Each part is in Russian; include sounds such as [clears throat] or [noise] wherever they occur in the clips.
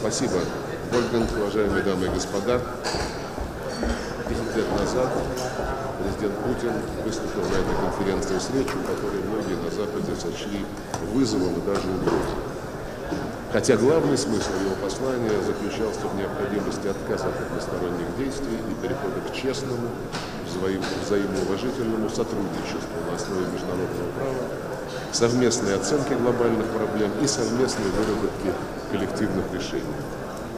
Спасибо, Вольфганг, уважаемые дамы и господа. Десять лет назад президент Путин выступил на этой конференции с речью, которую многие на Западе сочли вызовом и даже угрозой. Хотя главный смысл его послания заключался в необходимости отказа от односторонних действий и перехода к честному, взаим, взаимоуважительному сотрудничеству на основе международного права, совместной оценки глобальных проблем и совместной выработки коллективных решений.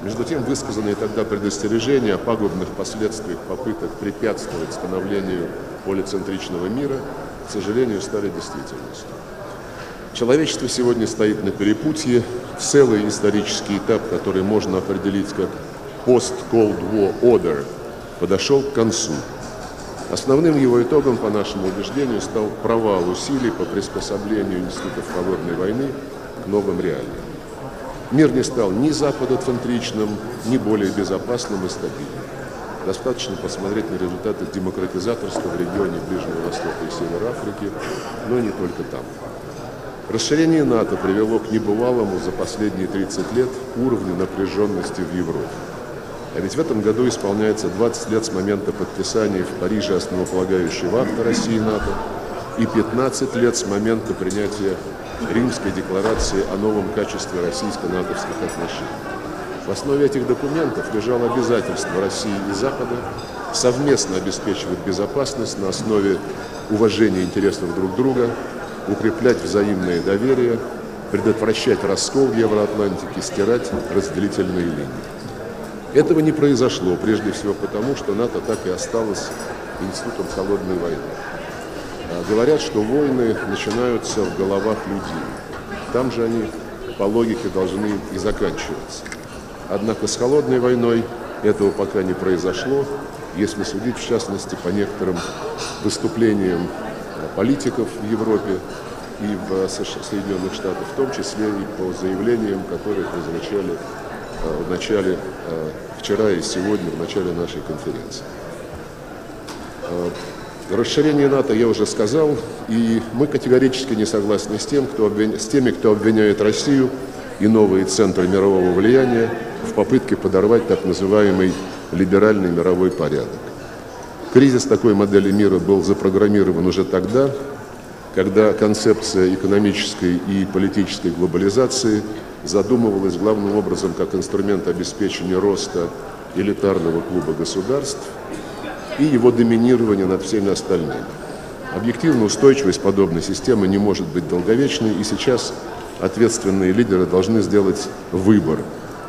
Между тем, высказанные тогда предостережения о пагубных последствиях попыток препятствовать становлению полицентричного мира, к сожалению, стали действительностью. Человечество сегодня стоит на перепутье. Целый исторический этап, который можно определить как post-Cold War Order, подошел к концу. Основным его итогом, по нашему убеждению, стал провал усилий по приспособлению институтов холодной войны к новым реалиям. Мир не стал ни западоцентричным, ни более безопасным и стабильным. Достаточно посмотреть на результаты демократизаторства в регионе Ближнего Востока и Севера Африки, но не только там. Расширение НАТО привело к небывалому за последние 30 лет уровню напряженности в Европе. А ведь в этом году исполняется 20 лет с момента подписания в Париже основополагающего акта России и НАТО и 15 лет с момента принятия Римской декларации о новом качестве российско-натовских отношений. В основе этих документов лежало обязательство России и Запада совместно обеспечивать безопасность на основе уважения интересов друг друга, укреплять взаимное доверие, предотвращать раскол в Евроатлантике, стирать разделительные линии. Этого не произошло, прежде всего потому, что НАТО так и осталось институтом холодной войны. А говорят, что войны начинаются в головах людей. Там же они по логике должны и заканчиваться. Однако с холодной войной этого пока не произошло, если судить в частности по некоторым выступлениям политиков в Европе и в Соединенных Штатах, в том числе и по заявлениям, которые прозвучали в начале, э, вчера и сегодня, в начале нашей конференции. Э, расширение НАТО я уже сказал, и мы категорически не согласны с, тем, кто обвиня... с теми, кто обвиняет Россию и новые центры мирового влияния в попытке подорвать так называемый либеральный мировой порядок. Кризис такой модели мира был запрограммирован уже тогда, когда концепция экономической и политической глобализации задумывалась главным образом как инструмент обеспечения роста элитарного клуба государств и его доминирования над всеми остальными. Объективно устойчивость подобной системы не может быть долговечной, и сейчас ответственные лидеры должны сделать выбор –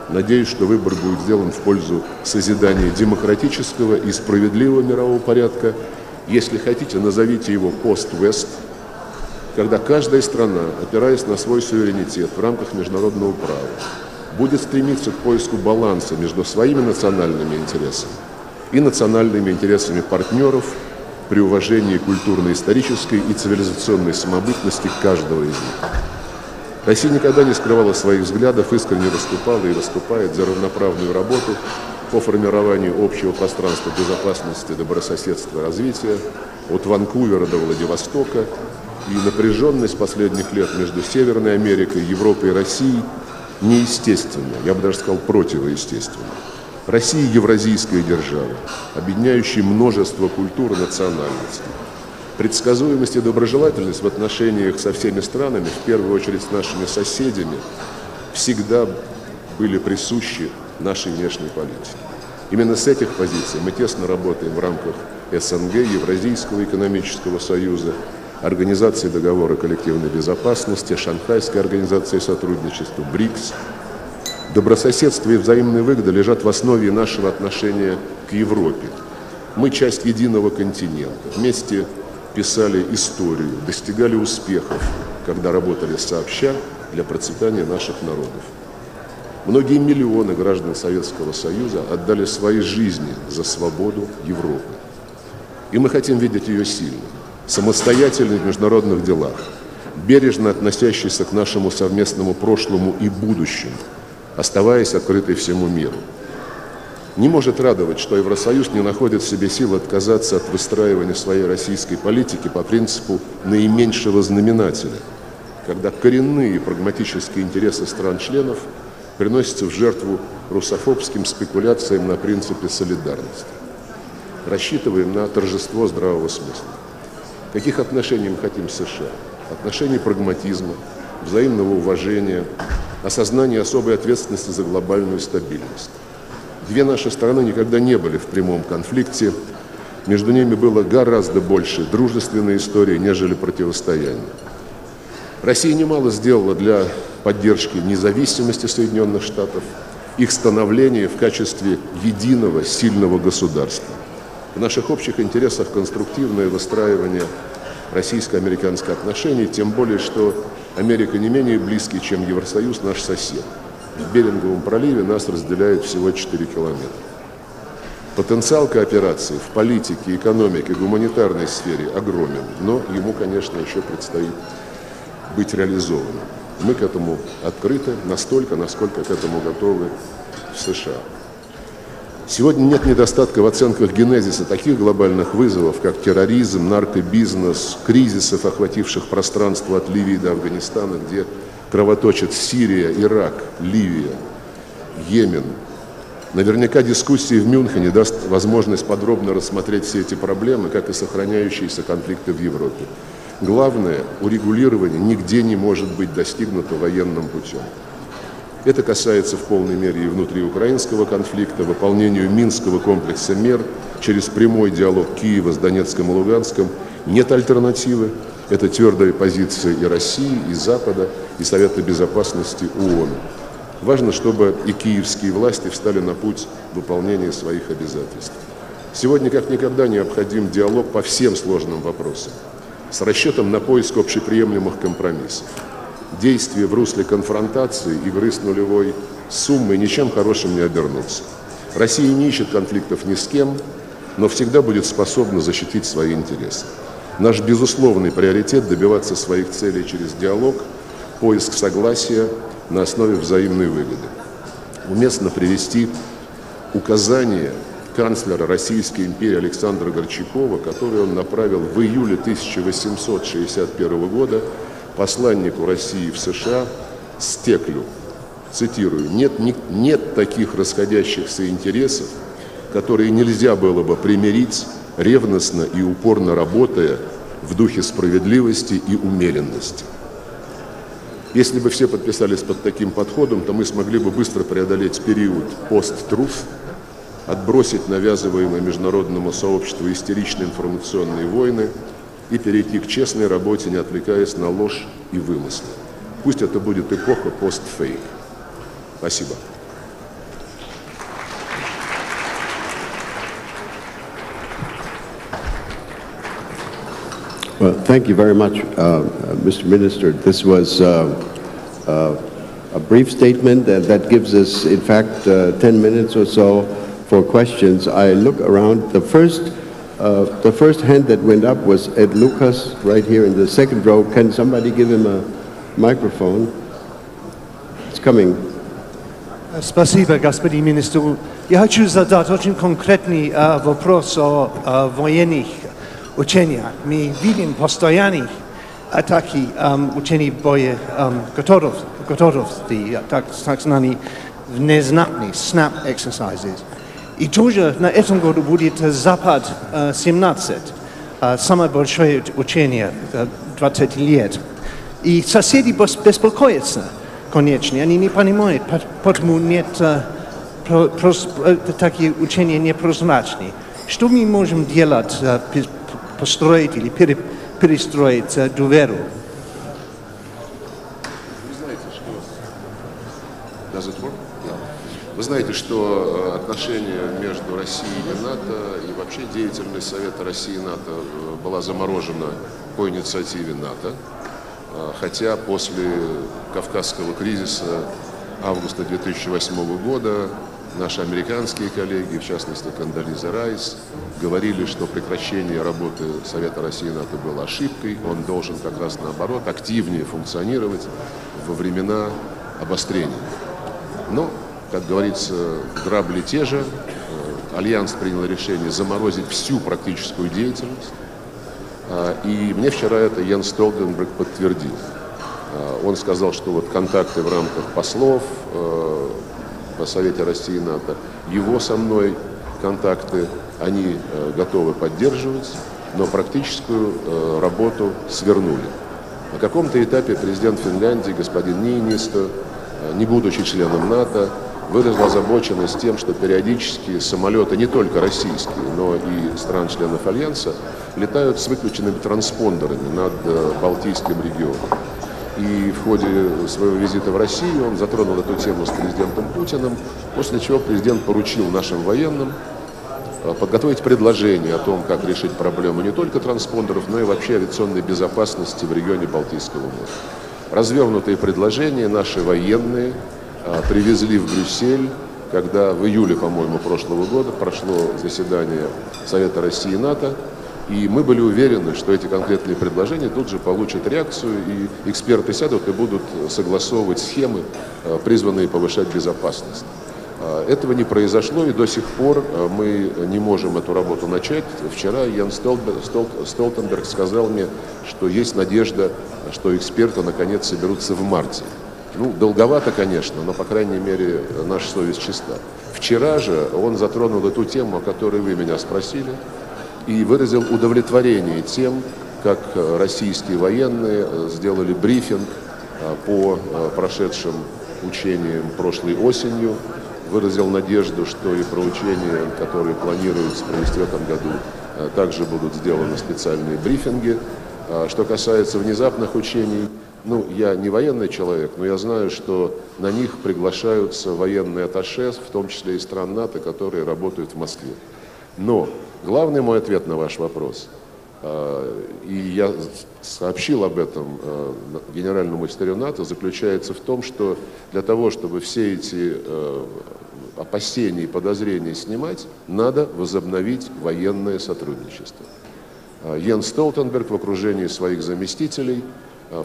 Надеюсь, что выбор будет сделан в пользу созидания демократического и справедливого мирового порядка. Если хотите, назовите его пост-вест, когда каждая страна, опираясь на свой суверенитет в рамках международного права, будет стремиться к поиску баланса между своими национальными интересами и национальными интересами партнеров при уважении культурно-исторической и цивилизационной самобытности каждого из них. Россия никогда не скрывала своих взглядов, искренне выступала и выступает за равноправную работу по формированию общего пространства безопасности, добрососедства и развития от Ванкувера до Владивостока. И напряженность последних лет между Северной Америкой, Европой и Россией неестественна, я бы даже сказал противоестественна. Россия – евразийская держава, объединяющая множество культур и национальностей. Предсказуемость и доброжелательность в отношениях со всеми странами, в первую очередь с нашими соседями, всегда были присущи нашей внешней политике. Именно с этих позиций мы тесно работаем в рамках СНГ, Евразийского экономического союза, Организации договора коллективной безопасности, Шанхайской организации сотрудничества, БРИКС. Добрососедство и взаимные выгоды лежат в основе нашего отношения к Европе. Мы часть единого континента. Вместе писали историю, достигали успехов, когда работали сообща для процветания наших народов. Многие миллионы граждан Советского Союза отдали свои жизни за свободу Европы. И мы хотим видеть ее сильной, самостоятельной в международных делах, бережно относящейся к нашему совместному прошлому и будущему, оставаясь открытой всему миру. Не может радовать, что Евросоюз не находит в себе сил отказаться от выстраивания своей российской политики по принципу наименьшего знаменателя, когда коренные прагматические интересы стран-членов приносится в жертву русофобским спекуляциям на принципе солидарности. Рассчитываем на торжество здравого смысла. Каких отношений мы хотим с США? Отношений прагматизма, взаимного уважения, осознания особой ответственности за глобальную стабильность. Две наши страны никогда не были в прямом конфликте, между ними было гораздо больше дружественной истории, нежели противостояния. Россия немало сделала для поддержки независимости Соединенных Штатов, их становления в качестве единого сильного государства. Наших общих интересах конструктивное выстраивание российско-американских отношений, тем более, что Америка не менее близкий, чем Евросоюз, наш сосед. В Беринговом проливе нас разделяет всего 4 километра. Потенциал кооперации в политике, экономике, гуманитарной сфере огромен, но ему, конечно, еще предстоит быть реализованным. Мы к этому открыты настолько, насколько к этому готовы в США. Сегодня нет недостатка в оценках генезиса таких глобальных вызовов, как терроризм, наркобизнес, кризисов, охвативших пространство от Ливии до Афганистана, где кровоточит Сирия, Ирак, Ливия, Йемен. Наверняка дискуссии в Мюнхене даст возможность подробно рассмотреть все эти проблемы, как и сохраняющиеся конфликты в Европе. Главное, урегулирование нигде не может быть достигнуто военным путем. Это касается в полной мере и внутриукраинского конфликта, выполнению Минского комплекса мер через прямой диалог Киева с Донецком и Луганском. Нет альтернативы. Это твердая позиция и России, и Запада, и Совета Безопасности ООН. Важно, чтобы и киевские власти встали на путь выполнения своих обязательств. Сегодня как никогда необходим диалог по всем сложным вопросам с расчетом на поиск общеприемлемых компромиссов. Действия в русле конфронтации, игры с нулевой суммой ничем хорошим не обернутся. Россия не ищет конфликтов ни с кем, но всегда будет способна защитить свои интересы. Наш безусловный приоритет – добиваться своих целей через диалог, поиск согласия на основе взаимной выгоды. Уместно привести указания канцлера Российской империи Александра Горчакова, который он направил в июле 1861 года посланнику России в США Стеклю. Цитирую, нет, нет, нет таких расходящихся интересов, которые нельзя было бы примирить, ревностно и упорно работая в духе справедливости и умеренности. Если бы все подписались под таким подходом, то мы смогли бы быстро преодолеть период пост-труф, отбросить навязываемые международному сообществу истеричные информационные войны и перейти к честной работе, не отвлекаясь на ложь и вымыслы. Пусть это будет эпоха постфейк. Спасибо. Well, thank you very much, uh, Mr. Minister. This was uh, uh, a brief statement that, that gives us, in fact, uh, 10 minutes or so for questions. I look around. The first, uh, the first hand that went up was Ed Lucas, right here in the second row. Can somebody give him a microphone? It's coming. Спасибо, господин министр. Я хочу задать очень конкретный э, вопрос о э, военных учениях. Мы видим постоянные атаки э, учений боя э, готовов, готовности, так, так званые внезапные SNAP exercises. И тоже на этом году будет Запад э, 17, э, самое большое учение, э, 20 лет. И соседи беспокоятся, конечно, они не понимают, по- почему нет такие учения непрозрачные. Что мы можем делать, построить или пере- перестроить что... Does it work? Вы знаете, что э, отношения между Россией и НАТО и вообще деятельность Совета России и НАТО э, была заморожена по инициативе НАТО, Э, хотя после Кавказского кризиса августа 2008 года наши американские коллеги, в частности Кондолиза Райс, говорили, что прекращение работы Совета России и НАТО было ошибкой, он должен как раз наоборот активнее функционировать во времена обострения. Но, как говорится, грабли те же. Альянс принял решение заморозить всю практическую деятельность. А, И мне вчера это Йенс Столтенберг подтвердил. Он сказал, что вот контакты в рамках послов по Совете России и НАТО, его со мной контакты, они готовы поддерживать, но практическую работу свернули. На каком-то этапе президент Финляндии, господин Нинисто, не будучи членом НАТО, выразил озабоченность тем, что периодически самолеты не только российские, но и стран-членов Альянса летают с выключенными транспондерами над э, Балтийским регионом. И в ходе своего визита в Россию он затронул эту тему с президентом Путиным, после чего президент поручил нашим военным э, подготовить предложение о том, как решить проблему не только транспондеров, но и вообще авиационной безопасности в регионе Балтийского моря. Развернутые предложения наши военные привезли в Брюссель, когда в июле, по-моему, прошлого года прошло заседание Совета России и НАТО, и мы были уверены, что эти конкретные предложения тут же получат реакцию, и эксперты сядут и будут согласовывать схемы, а, призванные повышать безопасность. А, этого не произошло, и до сих пор мы не можем эту работу начать. Вчера Ян Столтенберг сказал мне, что есть надежда, что эксперты наконец соберутся в марте. Ну, долговато, конечно, но, по крайней мере, наша совесть чиста. Вчера же он затронул эту тему, о которой вы меня спросили, и выразил удовлетворение тем, как российские военные сделали брифинг а, по а, прошедшим учениям прошлой осенью, выразил надежду, что и про учения, которые планируется провести в этом году, а, также будут сделаны специальные брифинги. Что касается внезапных учений, ну, я не военный человек, но я знаю, что на них приглашаются военные атташе, в том числе и стран НАТО, которые работают в Москве. Но главный мой ответ на ваш вопрос, а, и я сообщил об этом а, генеральному секретарю НАТО, заключается в том, что для того, чтобы все эти а, опасения и подозрения снимать, надо возобновить военное сотрудничество. Йен Столтенберг в окружении своих заместителей –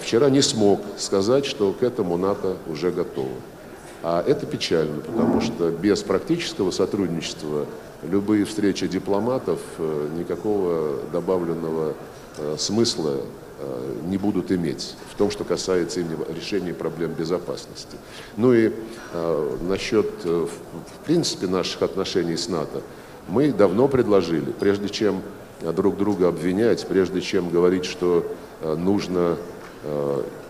вчера не смог сказать, что к этому НАТО уже готово. А это печально, потому что без практического сотрудничества любые встречи дипломатов э, никакого добавленного э, смысла э, не будут иметь в том, что касается именно решения проблем безопасности. Ну и насчет, в принципе, наших отношений с НАТО, мы давно предложили, прежде чем друг друга обвинять, прежде чем говорить, что нужно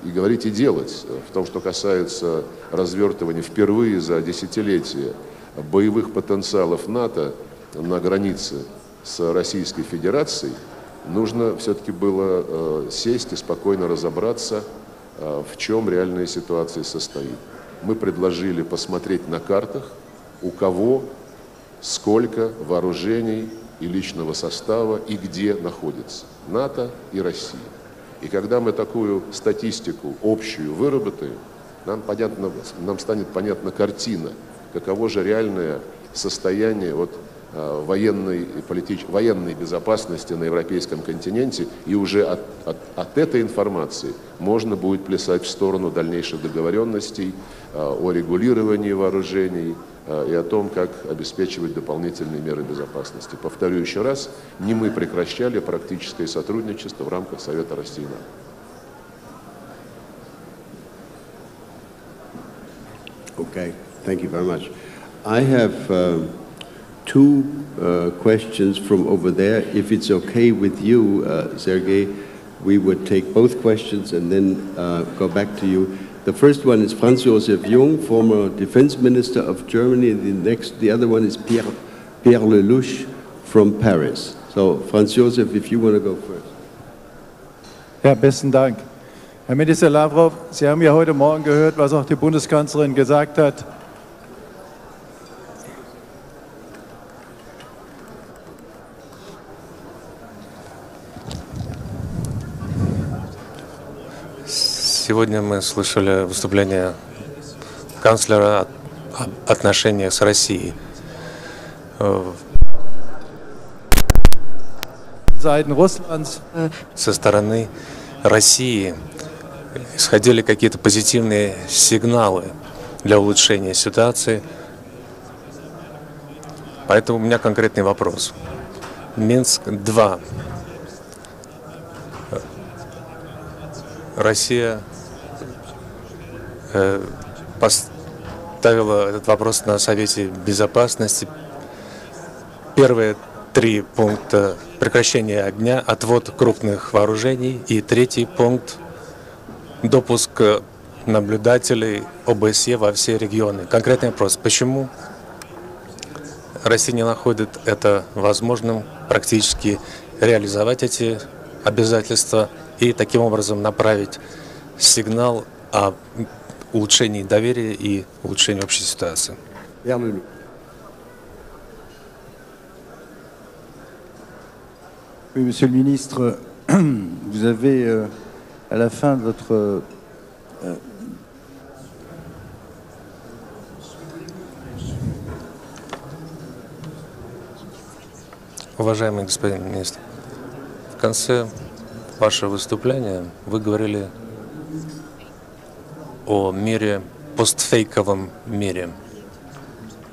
и говорить и делать в том, что касается развертывания впервые за десятилетия боевых потенциалов НАТО на границе с Российской Федерацией, нужно все-таки было э, сесть и спокойно разобраться, э, в чем реальная ситуация состоит. Мы предложили посмотреть на картах, у кого сколько вооружений и личного состава и где находится НАТО и Россия. И когда мы такую статистику общую выработаем, нам, понятно, нам станет понятна картина, каково же реальное состояние вот, а, военной, политич... военной безопасности на европейском континенте, и уже от, от, от этой информации можно будет плясать в сторону дальнейших договоренностей а, о регулировании вооружений, Э, и о том, как обеспечивать дополнительные меры безопасности. Повторю еще раз, не мы прекращали практическое сотрудничество в рамках Совета России НАТО. Okay, thank you very much. I have uh, two uh, questions from over there. If it's okay with you, uh, Sergey, we would take both questions and then uh, go back to you. The first one is Franz Josef Jung, former defense minister of Germany. The next, the other one is Pierre, Pierre Lelouch from Paris. So, Franz Josef, if you want to go first. Ja, besten Dank. Herr Minister Lavrov, Sie haben ja heute Morgen gehört, was auch die Bundeskanzlerin gesagt hat. Сегодня мы слышали выступление канцлера о отношениях с Россией. Со стороны России исходили какие-то позитивные сигналы для улучшения ситуации. Поэтому у меня конкретный вопрос. Минск-2. Россия поставила этот вопрос на Совете Безопасности. Первые три пункта прекращение огня, отвод крупных вооружений и третий пункт допуск наблюдателей ОБСЕ во все регионы. Конкретный вопрос, почему Россия не находит это возможным практически реализовать эти обязательства и таким образом направить сигнал о улучшении доверия и улучшении общей ситуации. Oui, Monsieur le Ministre, [clears throat] vous avez, euh, à la fin de votre euh, Уважаемый господин министр, в конце вашего выступления вы говорили о мире, постфейковом мире.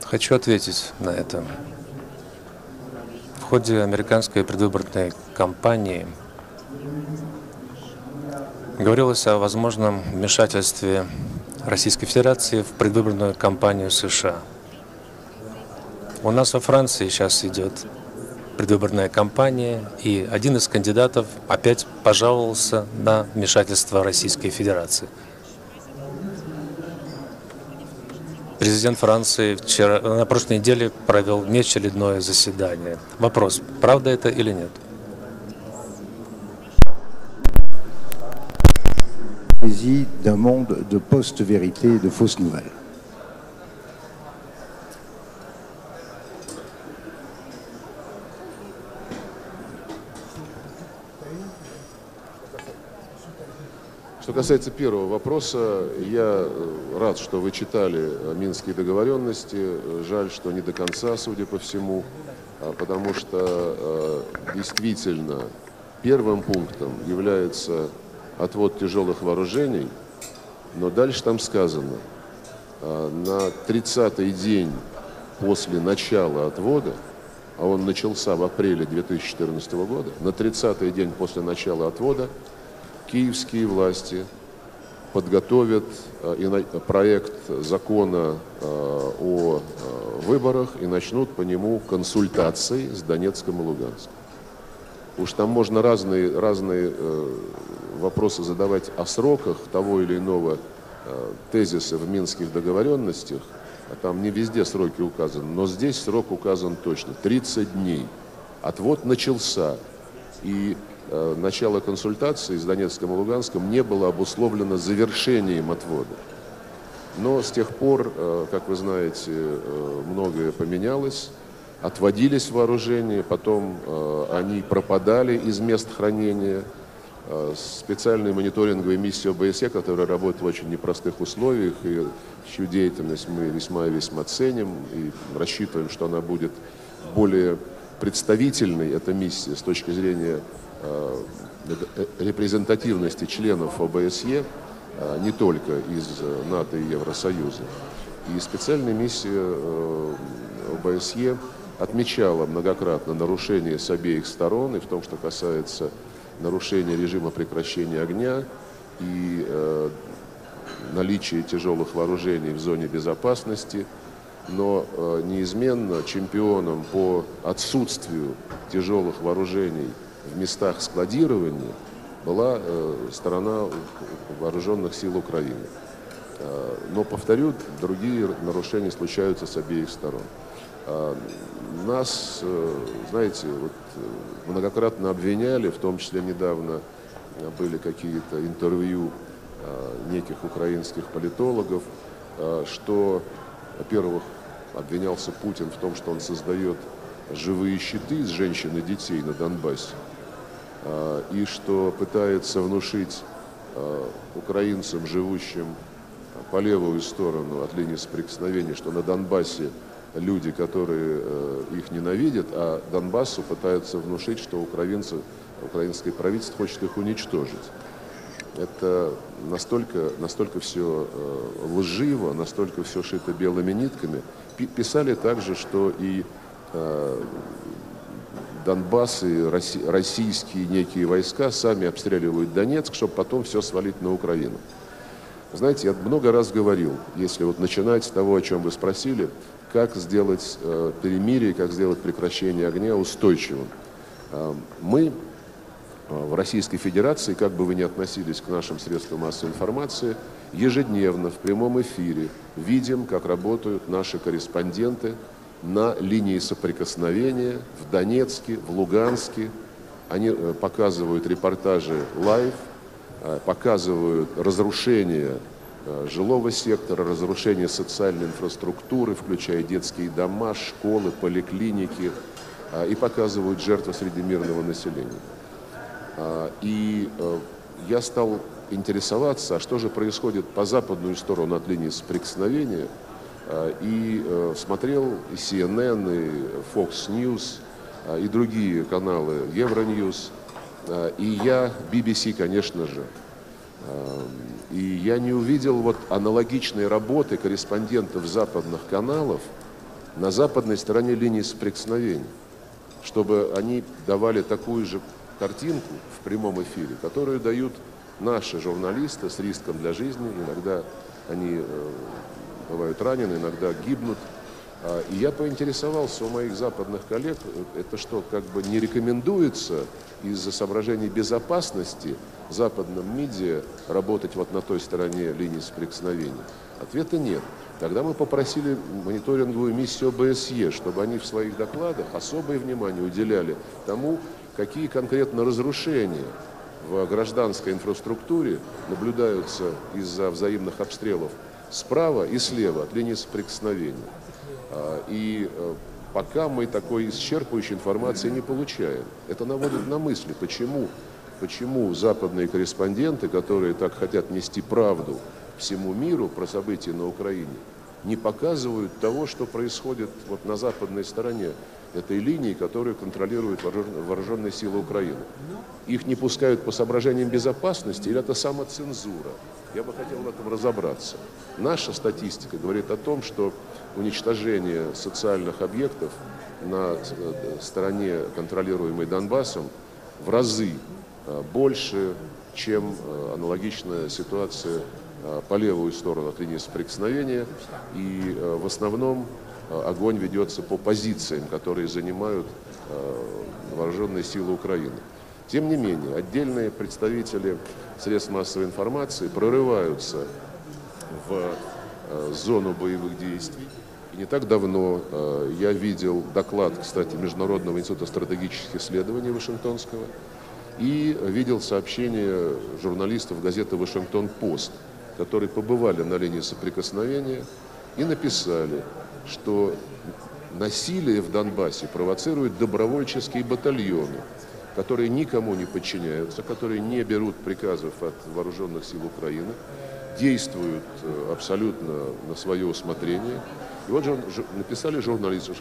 Хочу ответить на это. В ходе американской предвыборной кампании говорилось о возможном вмешательстве Российской Федерации в предвыборную кампанию США. У нас во Франции сейчас идет предвыборная кампания, и один из кандидатов опять пожаловался на вмешательство Российской Федерации. Президент Франции вчера, на прошлой неделе провел внеочередное заседание. Вопрос, правда это или нет? de post-vérité de fausses nouvelles. Что касается первого вопроса, я рад, что вы читали Минские договоренности. Жаль, что не до конца, судя по всему, а, потому что действительно первым пунктом является отвод тяжелых вооружений, но дальше там сказано, на 30-й день после начала отвода, а он начался в апреле 2014 года, на 30-й день после начала отвода киевские власти подготовят э, проект закона э, о э, выборах и начнут по нему консультации с Донецком и Луганском. Уж там можно разные, разные вопросы задавать о сроках того или иного тезиса в минских договоренностях, а там не везде сроки указаны, но здесь срок указан точно, 30 дней. Отвод начался, и Э, начало консультации с Донецком и Луганском не было обусловлено завершением отвода. Но с тех пор, э, как вы знаете, э, многое поменялось. Отводились вооружения, потом они пропадали из мест хранения. Специальная мониторинговая миссия ОБСЕ, которая работает в очень непростых условиях, и чью деятельность мы весьма и весьма ценим, и рассчитываем, что она будет более представительной, эта миссия, с точки зрения Э, репрезентативности членов ОБСЕ э, не только из э, НАТО и Евросоюза. И специальная миссия ОБСЕ отмечала многократно нарушения с обеих сторон, и в том, что касается нарушения режима прекращения огня и э, наличия тяжелых вооружений в зоне безопасности, но э, неизменно чемпионом по отсутствию тяжелых вооружений в местах складирования была э, сторона вооруженных сил Украины. Э, но, повторю, другие нарушения случаются с обеих сторон. Э, нас, знаете, вот, многократно обвиняли, в том числе недавно были какие-то интервью неких украинских политологов, что, во-первых, обвинялся Путин в том, что он создает живые щиты из женщин и детей на Донбассе. А, и что пытается внушить а, украинцам, живущим по левую сторону от линии соприкосновения, что на Донбассе люди, которые э, их ненавидят, а Донбассу пытаются внушить, что украинцы, украинское правительство хочет их уничтожить. Это настолько, настолько все э, лживо, настолько все шито белыми нитками. Писали также, что и э, Донбасс и российские некие войска сами обстреливают Донецк, чтобы потом все свалить на Украину. Знаете, я много раз говорил, если вот начинать с того, о чем вы спросили, как сделать э, перемирие, как сделать прекращение огня устойчивым. Э, мы в Российской Федерации, как бы вы ни относились к нашим средствам массовой информации, ежедневно в прямом эфире видим, как работают наши корреспонденты на линии соприкосновения в Донецке, в Луганске. Они э, показывают репортажи live, э, показывают разрушение э, жилого сектора, разрушение социальной инфраструктуры, включая детские дома, школы, поликлиники, и показывают жертвы среди мирного населения. И я стал интересоваться, а что же происходит по западную сторону от линии соприкосновения, и смотрел и CNN, и Fox News, и другие каналы, Евроньюз, и я, BBC, конечно же. И я не увидел вот аналогичной работы корреспондентов западных каналов на западной стороне линии соприкосновения, чтобы они давали такую же картинку в прямом эфире, которую дают наши журналисты с риском для жизни. Иногда они бывают ранены, иногда гибнут. И я поинтересовался у моих западных коллег, это что, как бы не рекомендуется из-за соображений безопасности западным медиа работать вот на той стороне линии соприкосновения? Ответа нет. Тогда мы попросили мониторинговую миссию ОБСЕ, чтобы они в своих докладах особое внимание уделяли тому, какие конкретно разрушения в гражданской инфраструктуре наблюдаются из-за взаимных обстрелов справа и слева от линии соприкосновения. И пока мы такой исчерпывающей информации не получаем. Это наводит на мысли, почему, почему западные корреспонденты, которые так хотят нести правду всему миру про события на Украине, не показывают того, что происходит вот на западной стороне этой линии, которую контролируют вооруженные силы Украины. Их не пускают по соображениям безопасности или это самоцензура? Я бы хотел в этом разобраться. Наша статистика говорит о том, что уничтожение социальных объектов на э, стороне, контролируемой Донбассом, в разы э, больше, чем э, аналогичная ситуация по левую сторону от линии соприкосновения. И в основном огонь ведется по позициям, которые занимают вооруженные силы Украины. Тем не менее, отдельные представители средств массовой информации прорываются в э, зону боевых действий. И не так давно э, я видел доклад, кстати, Международного института стратегических исследований Вашингтонского и видел сообщение журналистов газеты «Вашингтон-Пост», которые побывали на линии соприкосновения и написали, что насилие в Донбассе провоцируют добровольческие батальоны, которые никому не подчиняются, которые не берут приказов от вооруженных сил Украины, действуют э, абсолютно на свое усмотрение. И вот написали журналисты,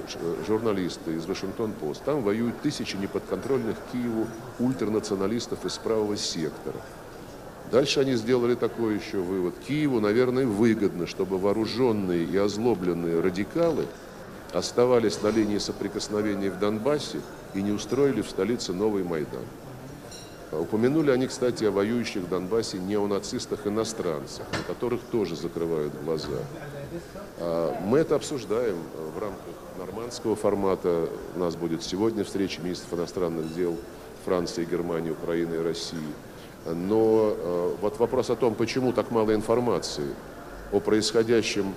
журналисты из Вашингтон-Пост, там воюют тысячи неподконтрольных Киеву ультранационалистов из правого сектора. Дальше они сделали такой еще вывод. Киеву, наверное, выгодно, чтобы вооруженные и озлобленные радикалы оставались на линии соприкосновения в Донбассе и не устроили в столице новый Майдан. Упомянули они, кстати, о воюющих в Донбассе неонацистах-иностранцах, на которых тоже закрывают глаза. А, мы это обсуждаем в рамках нормандского формата. У нас будет сегодня встреча министров иностранных дел Франции, Германии, Украины и России. Но а, вот вопрос о том, почему так мало информации о происходящем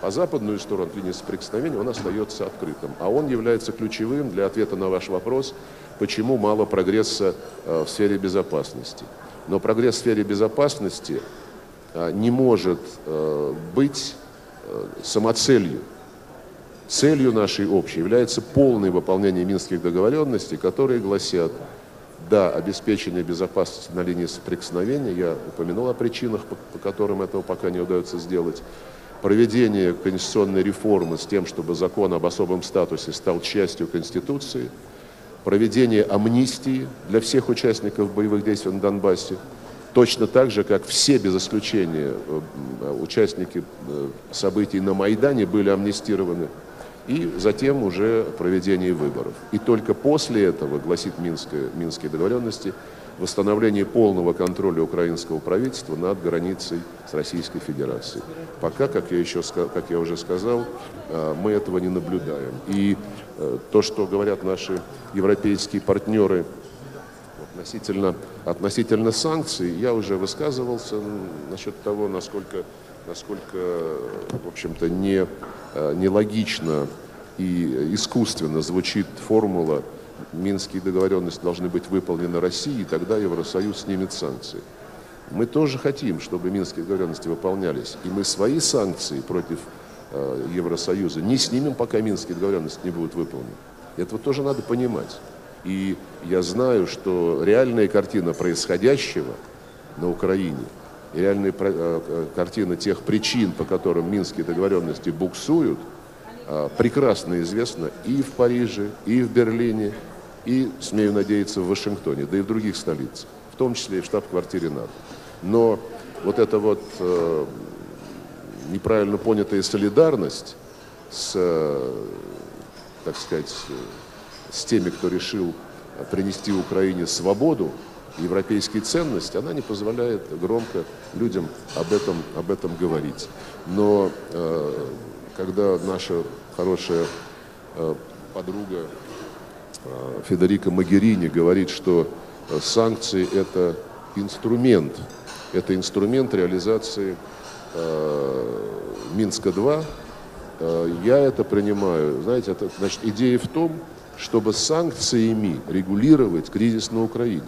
по западную сторону линии соприкосновения, он остается открытым. А он является ключевым для ответа на ваш вопрос, почему мало прогресса э, в сфере безопасности. Но прогресс в сфере безопасности э, не может э, быть самоцелью. Целью нашей общей является полное выполнение минских договоренностей, которые гласят, да, обеспечение безопасности на линии соприкосновения, я упомянул о причинах, по которым этого пока не удается сделать, проведение конституционной реформы с тем, чтобы закон об особом статусе стал частью Конституции, проведение амнистии для всех участников боевых действий на Донбассе, точно так же, как все без исключения э, участники э, событий на Майдане были амнистированы, и затем уже проведение выборов. И только после этого, гласит Минская, Минские договоренности, восстановление полного контроля украинского правительства над границей с Российской Федерацией. Пока, как я, еще, как я уже сказал, э, мы этого не наблюдаем. И э, то, что говорят наши европейские партнеры относительно, относительно санкций, я уже высказывался насчет того, насколько, насколько в общем-то, не, нелогично и искусственно звучит формула Минские договоренности должны быть выполнены Россией, и тогда Евросоюз снимет санкции. Мы тоже хотим, чтобы Минские договоренности выполнялись, и мы свои санкции против э, Евросоюза не снимем, пока Минские договоренности не будут выполнены. Этого тоже надо понимать. И я знаю, что реальная картина происходящего на Украине, и реальная э, э, картина тех причин, по которым Минские договоренности буксуют, э, прекрасно известна и в Париже, и в Берлине, и, смею надеяться, в Вашингтоне, да и в других столицах, в том числе и в штаб-квартире НАТО. Но вот эта вот неправильно понятая солидарность с, так сказать, с теми, кто решил принести Украине свободу, европейские ценности, она не позволяет громко людям об этом, об этом говорить. Но э, когда наша хорошая э, подруга э, Федерика Магерини говорит, что э, санкции это инструмент, это инструмент реализации э, Минска-2, э, я это принимаю. Знаете, это, значит, идея в том, чтобы санкциями регулировать кризис на Украине.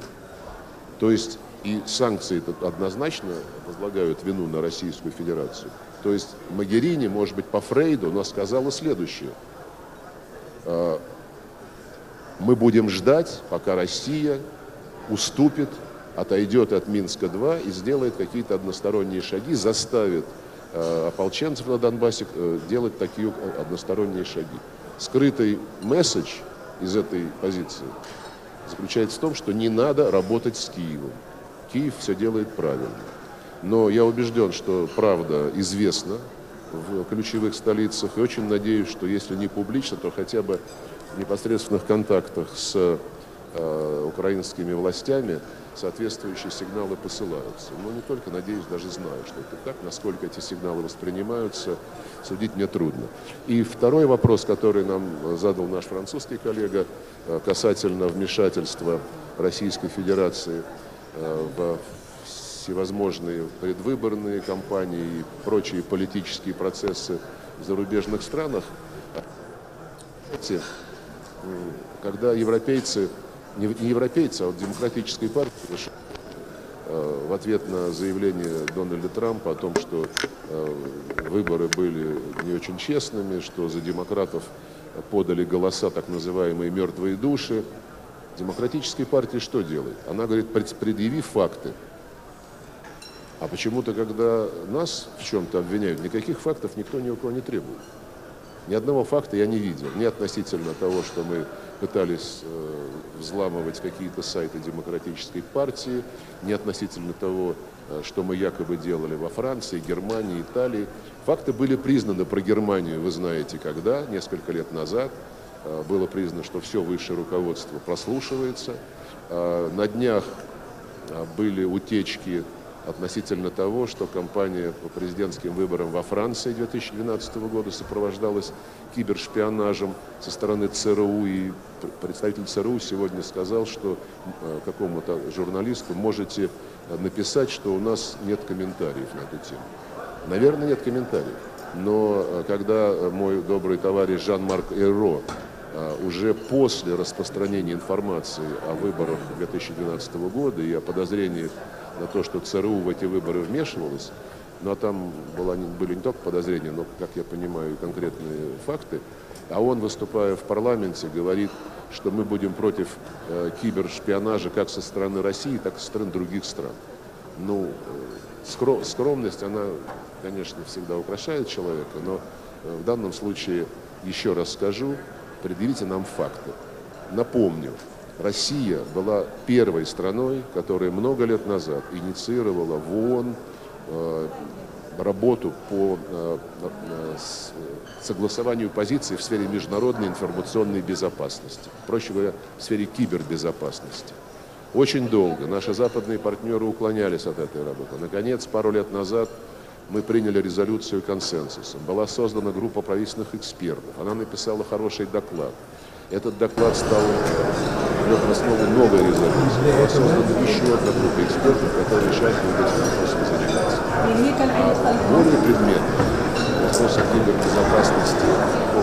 То есть и санкции однозначно возлагают вину на Российскую Федерацию. То есть Магерини, может быть, по Фрейду, но сказала следующее. «А, мы будем ждать, пока Россия уступит, отойдет от Минска-2 и сделает какие-то односторонние шаги, заставит а, ополченцев на Донбассе э, делать такие односторонние шаги. Скрытый месседж – из этой позиции заключается в том, что не надо работать с Киевом. Киев все делает правильно. Но я убежден, что правда известна в ключевых столицах и очень надеюсь, что если не публично, то хотя бы в непосредственных контактах с э, украинскими властями соответствующие сигналы посылаются. Но не только, надеюсь, даже знаю, что это так. Насколько эти сигналы воспринимаются, судить мне трудно. И второй вопрос, который нам задал наш французский коллега э, касательно вмешательства Российской Федерации э, в всевозможные предвыборные кампании и прочие политические процессы в зарубежных странах. Когда европейцы не, не европейцы, а вот демократической партии э, в ответ на заявление Дональда Трампа о том, что э, выборы были не очень честными, что за демократов подали голоса так называемые мертвые души. Демократическая партия что делает? Она говорит, предъявив факты. А почему-то, когда нас в чем-то обвиняют, никаких фактов никто ни у кого не требует. Ни одного факта я не видел, ни относительно того, что мы пытались э, взламывать какие-то сайты демократической партии, не относительно того, э, что мы якобы делали во Франции, Германии, Италии. Факты были признаны про Германию, вы знаете, когда, несколько лет назад. Э, было признано, что все высшее руководство прослушивается. На днях были утечки относительно того, что кампания по президентским выборам во Франции 2012 года сопровождалась кибершпионажем со стороны ЦРУ. И представитель ЦРУ сегодня сказал, что э, какому-то журналисту можете написать, что у нас нет комментариев на эту тему. Наверное, нет комментариев. Но э, когда мой добрый товарищ Жан-Марк Эро э, уже после распространения информации о выборах 2012 года и о подозрениях на то, что ЦРУ в эти выборы вмешивалось, а там была, были не только подозрения, но, как я понимаю, и конкретные факты. А он, выступая в парламенте, говорит, что мы будем против э, кибершпионажа как со стороны России, так и со стороны других стран. Ну, э, скром, скромность, она, конечно, всегда украшает человека, но э, в данном случае, еще раз скажу, предъявите нам факты. Напомню, Россия была первой страной, которая много лет назад инициировала в ООН э, работу по э, э, согласованию позиций в сфере международной информационной безопасности, проще говоря, в сфере кибербезопасности. Очень долго наши западные партнеры уклонялись от этой работы. Наконец, пару лет назад мы приняли резолюцию консенсусом. Была создана группа правительственных экспертов. Она написала хороший доклад. Этот доклад стал лег в основу новой резолюции. Была создана еще одна группа экспертов, которая тщательно этим вопросом занимается. Более предметно вопросах кибербезопасности в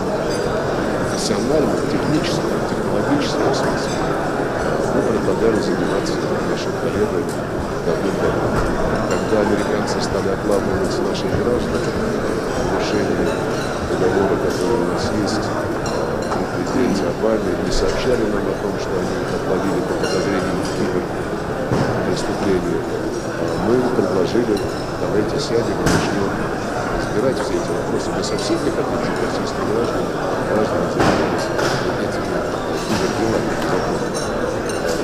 профессиональном, техническом, технологическом смысле мы предлагали заниматься нашим коллегам давным-давно. Когда американцы стали обламывать наших граждан в нарушении договора, который у нас есть, президенте Обаме, не сообщали нам о том, что они их отловили по подозрению в киберпреступлении, а мы предложили, давайте сядем и начнем разбирать все эти вопросы. Мы совсем не хотим, чтобы российские граждане, граждане занимались этими киберделами.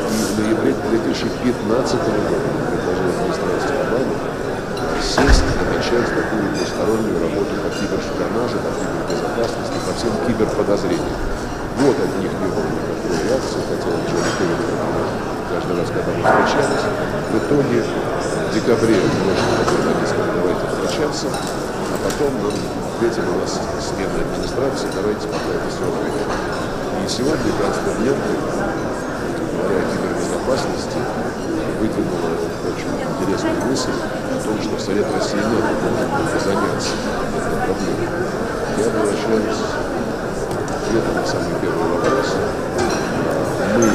И в ноябре 2015 года мы предложили администрации Обамы сесть и начать такую двустороннюю работу по кибершпионажу, по кибербезопасности, по всем киберподозрениям. Вот от них не было никакой реакции, хотя Джон Кевин каждый раз, когда мы встречались. В итоге в декабре Милошин Владимир сказал, давайте встречаться, а потом нам ответили у нас сменная администрация, давайте пока это все отменим. И сегодня Меркель, говоря о кибербезопасности, выдвинула очень интересную мысль о том, что Совет России НАТО должен бы заняться этой проблемой. Я обращаюсь к ответу на самый первый вопрос. Мы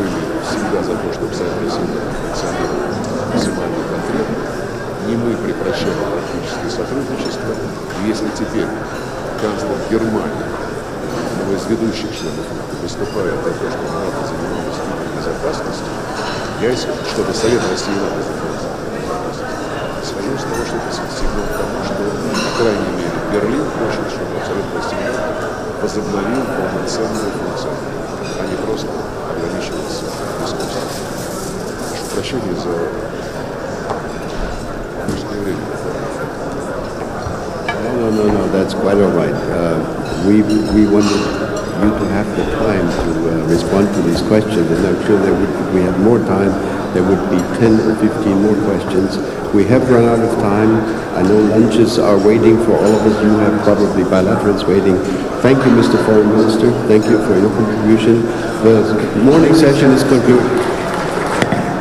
были всегда за то, чтобы Совет России НАТО функционировал максимально конкретно. Не мы прекращали практически сотрудничество. Если теперь канцлер Германии, одного из ведущих членов НАТО, выступает за то, чтобы НАТО занималась кибербезопасностью, я чтобы Совет России НАТО занимался кибербезопасностью. Исхожу из того, что это сигнал к тому, что, мере, Берлин хочет, чтобы Совет России и НАТО возобновил полноценную функцию, а не просто ограничивался дискуссией. Прошу прощения за лишнее время. No, no, no, no, that's quite all right. Uh, we, we wanted you to have the time to uh, respond to these questions, and I'm sure there would, if we had more time, there would be 10 or 15 more questions. We have run out of time. I know lunches are waiting for all of us. You have probably bilaterals waiting. Thank you, Mr. Foreign Minister. Thank you for your contribution. The morning session is concluded.